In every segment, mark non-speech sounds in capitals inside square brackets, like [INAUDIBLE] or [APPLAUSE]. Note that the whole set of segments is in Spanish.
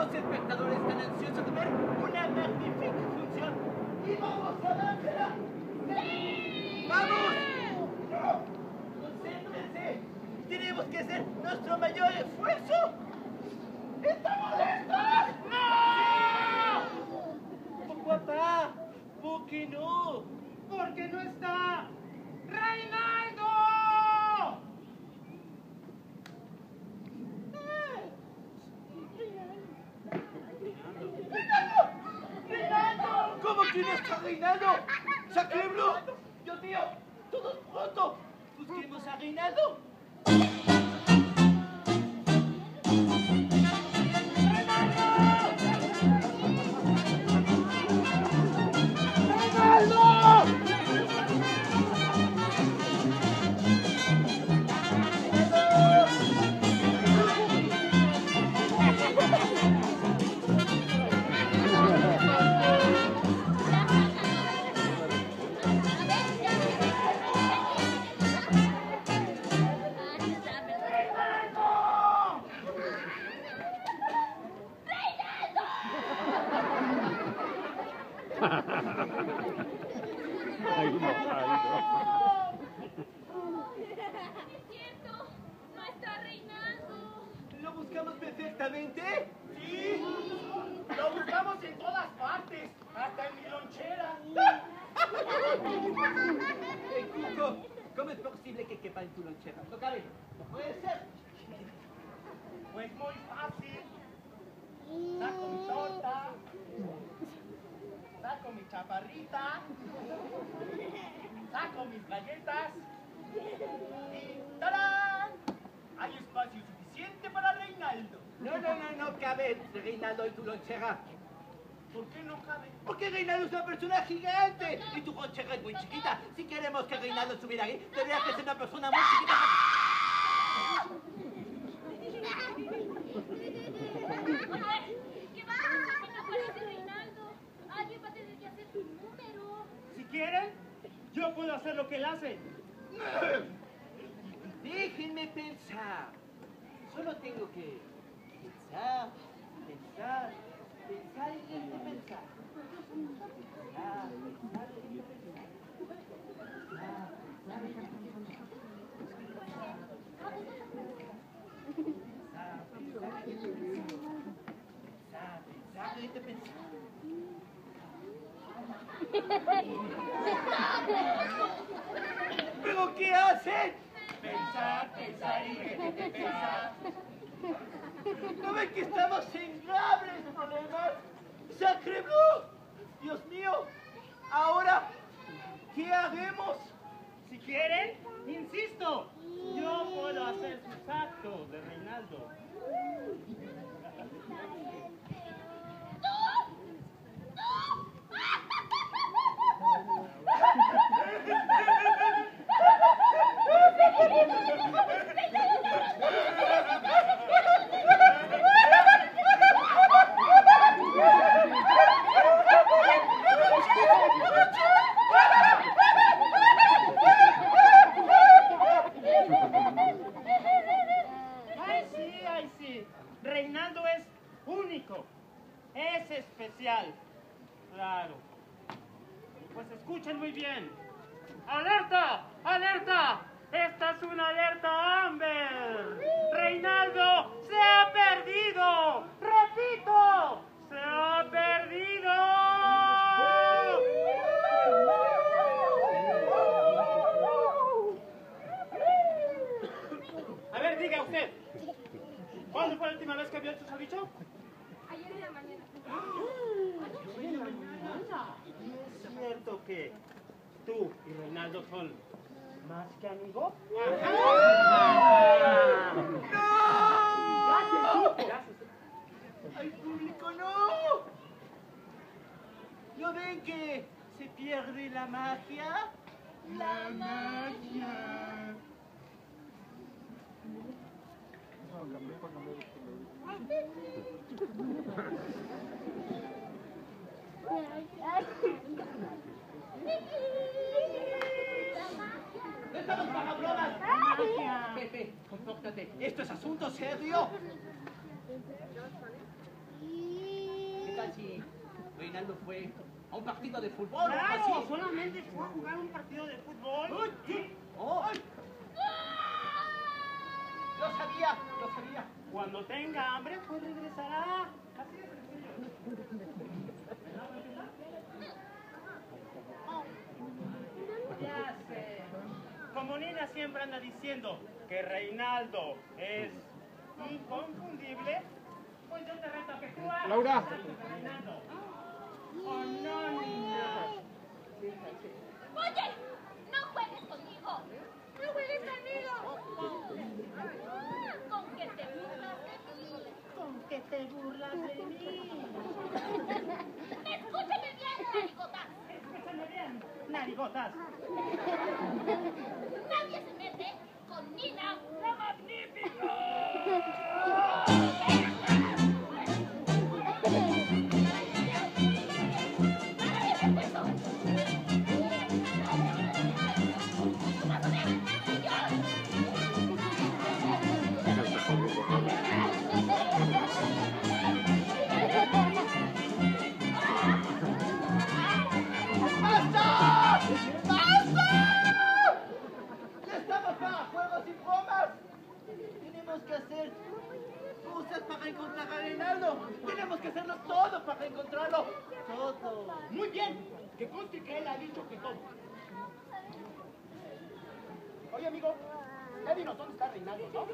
Los espectadores están ansiosos de ver una magnífica función. ¡Y vamos a dársela! ¡Vamos! ¡Concéntrense! Tenemos que hacer nuestro mayor esfuerzo. ¡Estamos listos! ¡No! Papá, ¿por qué no? Porque no está Reinaldo. ¿Cómo que no está Reinaldo? ¡Sacreblo! ¡Dios mío! ¡Todos pronto! ¡Busquemos a Reinaldo! Buscamos perfectamente? Sí, lo buscamos en todas partes, hasta en mi lonchera. [LAUGHS] Eh, Cuco, ¿cómo es posible que quepa en tu lonchera? No cabe. No puede ser. Pues muy fácil. Saco mi torta, saco mi chaparrita, saco mis galletas y ¡tarán! Hay espacio suficiente para Reinaldo. No, no, no, no cabe Reinaldo en tu lonchera. ¿Por qué no cabe? Porque Reinaldo es una persona gigante y tu lonchera es muy chiquita. Si queremos que Reinaldo estuviera ahí, tendría que ser una persona muy chiquita. ¿Qué vamos a hacer aparece Reinaldo? Alguien va a tener que hacer su número. Si quieren, yo puedo hacer lo que él hace. Déjenme pensar. Solo tengo que pensar, pensar, pensar y pensar. Pensar, pensar, y pensar. Pensar, pensar Pensar, pensar y pensar. ¿Pero qué hacen? Pensar, pensar y pensar. ¿No ven que estamos en graves problemas? ¡Sacre Blue! Dios mío, ahora, ¿qué haremos? Si quieren, insisto, yo puedo hacer sus actos de Reinaldo. Ay, sí, ay, sí. Reinaldo es único. Es especial. Claro. Pues escuchen muy bien. ¡Alerta! ¡Alerta! ¡Esta es una alerta Amber! ¡Reinaldo se ha perdido! ¡Repito! ¡Se ha perdido! A ver, diga usted. ¿Cuándo fue la última vez que vio el susodicho? Ayer en la mañana. ¿Es cierto que tú y Reinaldo son más que amigos? ¡No! ¡Al público no! ¿No ven que se pierde la magia? La magia. ¡No estamos para bromas! Pepe, compórtate. Esto es asunto serio. ¿Qué tal si Reinaldo fue a un partido de fútbol Claro, solamente fue a jugar un partido de fútbol. Oh, lo sabía, lo sabía. Cuando tenga hambre, pues regresará. Así de sencillo. Ya sé. Como Nina siempre anda diciendo que Reinaldo es inconfundible, pues yo te reto a que tú hagas Laura. Reinaldo. ¿O no, Nina? Para encontrarlo. Todo. Muy bien, que conste que él ha dicho que todo. Oye, amigo, ya dinos dónde está Reinaldo, ¿no?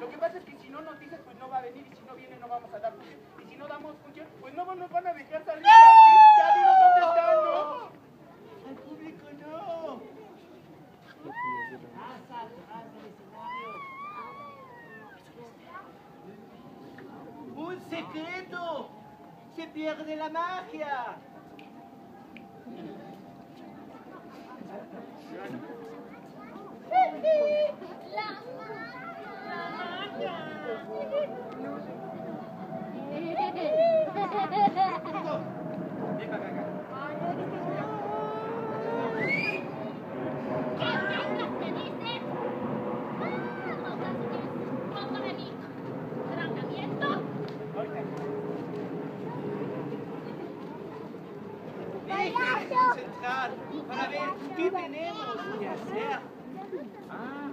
Lo que pasa es que si no nos dices, pues no va a venir, y si no viene, no vamos a dar función. Y si no damos función, pues no nos van a dejar salir de aquí. Ya dinos dónde está, ¿no? Al público no. ¡Un secreto! ¡Se pierde la magia! La magia. Ven para concentrar para ver qué tenemos que hacer. Ah,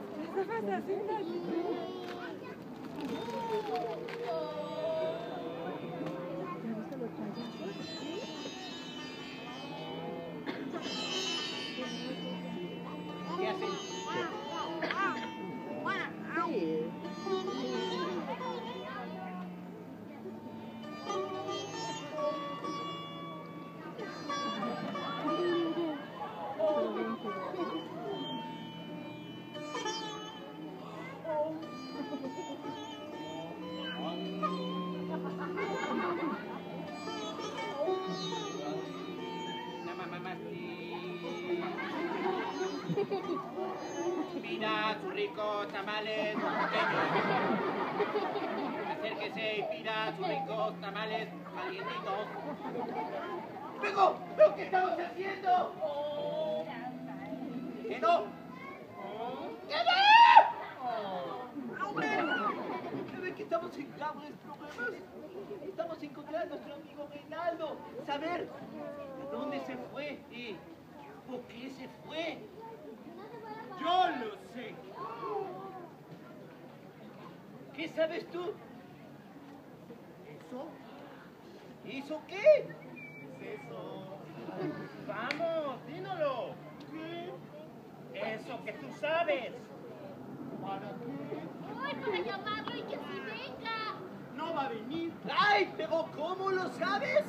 Pida sus ricos tamales pequeños. Acérquese y pida sus ricos tamales calientitos. ¡Pero! ¿Lo que estamos haciendo? ¿Que no? ¿Que no? ¡Hombre! ¿Sabe que estamos en graves problemas? Estamos encontrando a nuestro amigo Reinaldo. Saber de dónde se fue y por qué se fue. Yo lo sé. ¿Qué sabes tú? ¿Eso? ¿Hizo qué? ¿Qué es eso? Vamos, dínoslo. ¿Qué? Eso que tú sabes. ¿Para qué? Ay, para llamarlo y que sí venga. No va a venir ¡Ay, pero cómo lo sabes!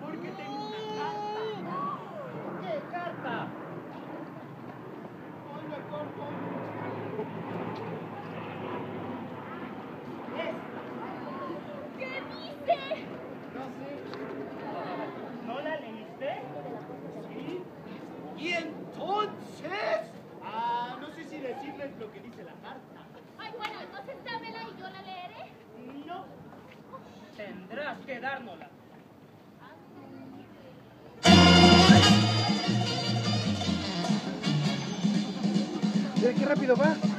porque tengo una carta. ¿Qué carta? Hoy me corto. Esta. ¿Qué dice? No sé. ¿No la leíste? Sí. Y entonces... Ah, no sé si decirles lo que dice la carta. Ay, bueno, entonces dámela y yo la leeré. No. Tendrás que dárnosla. Mira qué rápido va.